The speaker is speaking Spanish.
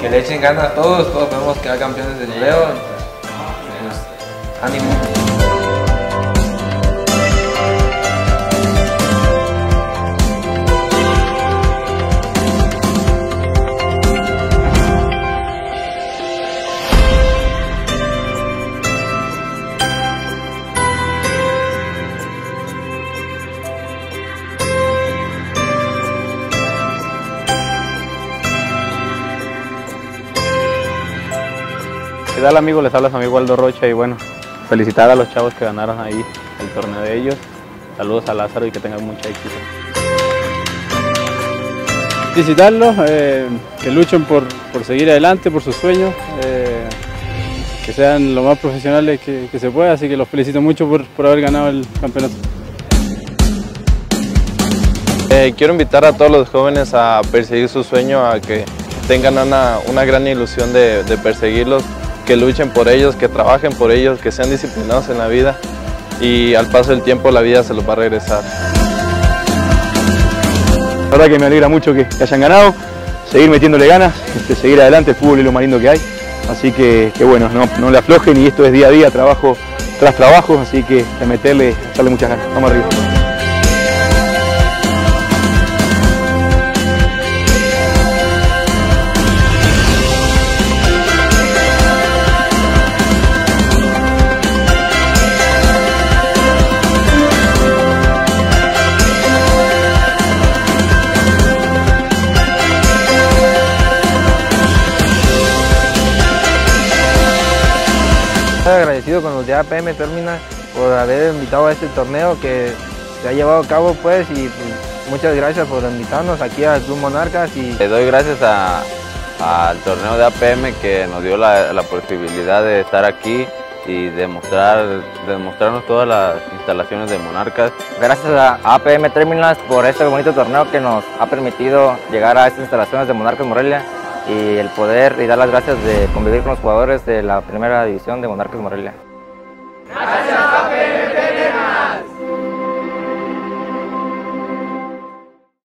que le echen ganas a todos, todos podemos quedar campeones del Leo. Pues, ánimo. ¿Qué tal amigos? Les habla su amigo Aldo Rocha y bueno, felicitar a los chavos que ganaron ahí el torneo de ellos. Saludos a Lázaro y que tengan mucho éxito. Felicitarlos, eh, que luchen por, seguir adelante, por sus sueños, eh, que sean lo más profesionales que, se pueda, así que los felicito mucho por, haber ganado el campeonato. Eh, quiero invitar a todos los jóvenes a perseguir su sueño, a que tengan una, gran ilusión de perseguirlos que luchen por ellos, que trabajen por ellos, que sean disciplinados en la vida y al paso del tiempo la vida se los va a regresar. La verdad que me alegra mucho que, hayan ganado, seguir metiéndole ganas, este, seguir adelante, el fútbol y lo marindo que hay. Así que, bueno, no, no, le aflojen y esto es día a día, trabajo tras trabajo, así que de meterle, muchas ganas. Vamos arriba. Agradecido con los de APM Terminal por haber invitado a este torneo que se ha llevado a cabo pues y pues, muchas gracias por invitarnos aquí al Club Monarcas y le doy gracias al torneo de APM que nos dio la, posibilidad de estar aquí y demostrar, demostrarnos todas las instalaciones de Monarcas. Gracias a APM Terminals por este bonito torneo que nos ha permitido llegar a estas instalaciones de Monarcas Morelia y el poder y dar las gracias de convivir con los jugadores de la primera división de Monarcas Morelia.